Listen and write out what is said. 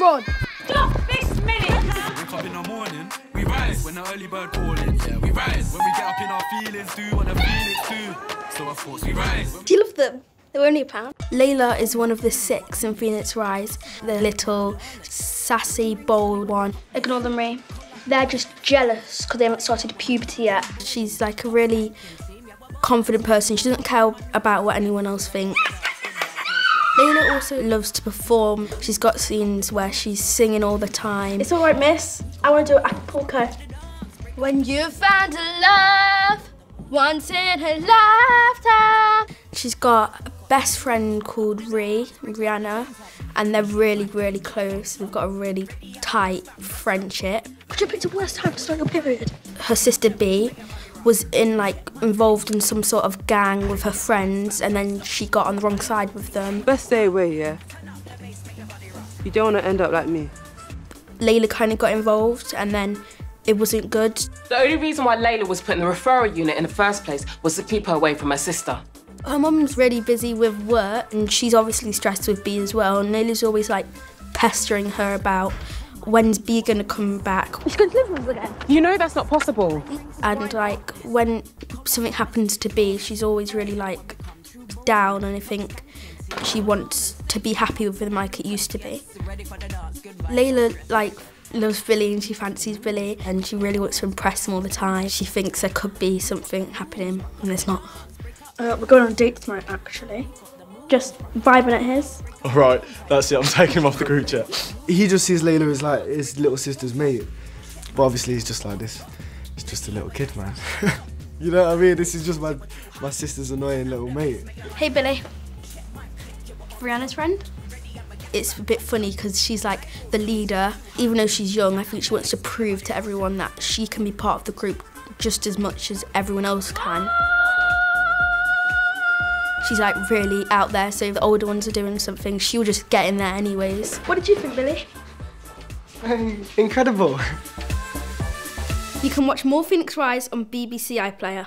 Run. Stop this minute! Wake up in the morning, we rise. When the early bird calling, yeah, we rise. When we get up in our feelings, do what the feelings do. So of course we rise. Do you love them? They were only a pound. Leila is one of the six in Phoenix Rise. The little sassy, bold one. Ignore them, Ray. They're just jealous because they haven't started puberty yet. She's like a really confident person. She doesn't care about what anyone else thinks. Leila also loves to perform. She's got scenes where she's singing all the time. It's all right, miss. I want to do Acapulco. When you find a love once in a lifetime. She's got a best friend called Ree, Rihanna, and they're really, really close. They've got a really tight friendship. Could you pick the worst time to start your period? Her sister B was in like involved in some sort of gang with her friends and then she got on the wrong side with them. Best stay away, yeah? You don't want to end up like me. Leila kind of got involved and then it wasn't good. The only reason why Leila was put in the referral unit in the first place was to keep her away from her sister. Her mum's really busy with work and she's obviously stressed with B as well. And Leila's always like pestering her about when's B gonna come back. She's going to live with us again. You know that's not possible. And like when something happens to B, she's always really like down and I think she wants to be happy with them like it used to be. Leila like loves Billy and she fancies Billy and she really wants to impress him all the time. She thinks there could be something happening and there's not. Uh, we're going on a date tonight, actually. Just vibing at his. All right, that's it. I'm taking him off the group chat. He just sees Leila as like his little sister's mate. But obviously he's just like this. He's just a little kid, man. you know what I mean? This is just my my sister's annoying little mate. Hey Billy. Rihanna's friend? It's a bit funny because she's like the leader. Even though she's young, I think she wants to prove to everyone that she can be part of the group just as much as everyone else can. She's like really out there, so if the older ones are doing something, she'll just get in there anyways. What did you think, Billy? Incredible. You can watch more Phoenix Rise on BBC iPlayer.